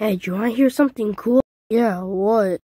Hey, do you want to hear something cool? Yeah, what?